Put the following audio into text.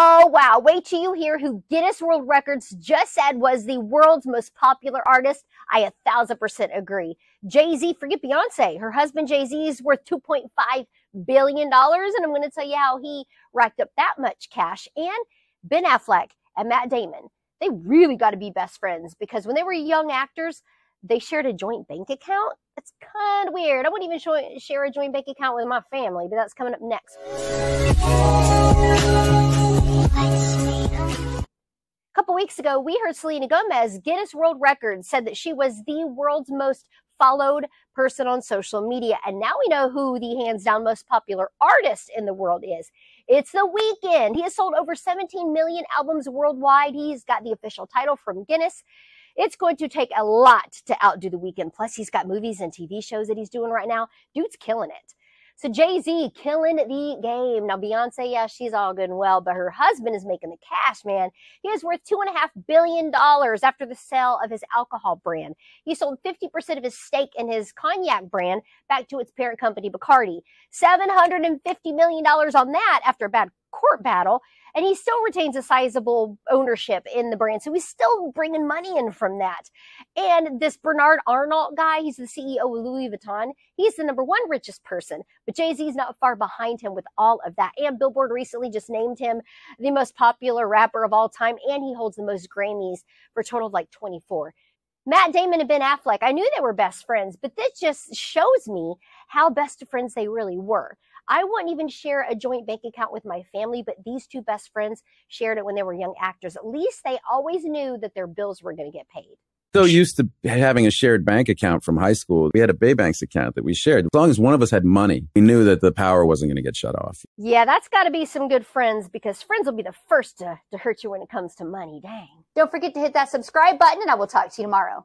Oh, wow. Wait till you hear who Guinness World Records just said was the world's most popular artist. I a thousand percent agree. Jay Z, forget Beyonce. Her husband Jay Z is worth $2.5 billion. And I'm going to tell you how he racked up that much cash. And Ben Affleck and Matt Damon, they really got to be best friends because when they were young actors, they shared a joint bank account. That's kind of weird. I wouldn't even share a joint bank account with my family, but that's coming up next. A couple weeks ago, we heard Selena Gomez, Guinness World Records, said that she was the world's most followed person on social media. And now we know who the hands down most popular artist in the world is. It's The Weeknd. He has sold over 17 million albums worldwide. He's got the official title from Guinness. It's going to take a lot to outdo The Weeknd. Plus, he's got movies and TV shows that he's doing right now. Dude's killing it. So Jay Z killing the game. Now Beyonce, yeah, she's all good and well, but her husband is making the cash, man. He is worth two and a half billion dollars after the sale of his alcohol brand. He sold 50% of his stake in his cognac brand back to its parent company, Bacardi. $750 million on that after a bad court battle and he still retains a sizable ownership in the brand. So he's still bringing money in from that. And this Bernard Arnault guy, he's the CEO of Louis Vuitton. He's the number one richest person, but Jay Z is not far behind him with all of that. And Billboard recently just named him the most popular rapper of all time, and he holds the most Grammys for a total of like 24. Matt Damon and Ben Affleck, I knew they were best friends, but this just shows me how best of friends they really were. I wouldn't even share a joint bank account with my family, but these two best friends shared it when they were young actors. At least they always knew that their bills were going to get paid. So used to having a shared bank account from high school. We had a Baybanks account that we shared. As long as one of us had money, we knew that the power wasn't going to get shut off. Yeah, that's got to be some good friends because friends will be the first to, to hurt you when it comes to money. Dang. Don't forget to hit that subscribe button and I will talk to you tomorrow.